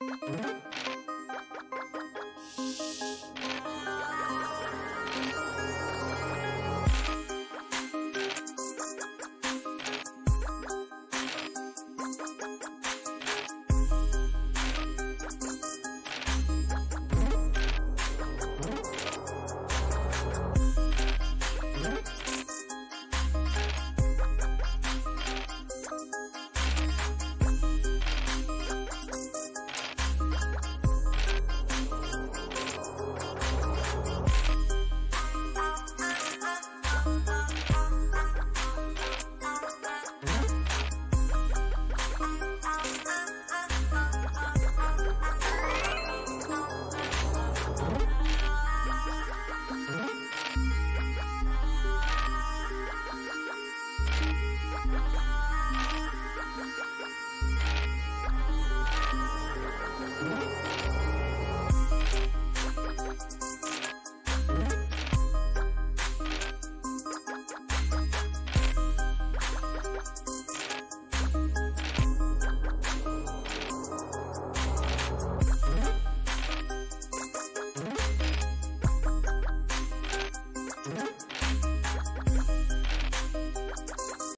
Música Mm-hmm.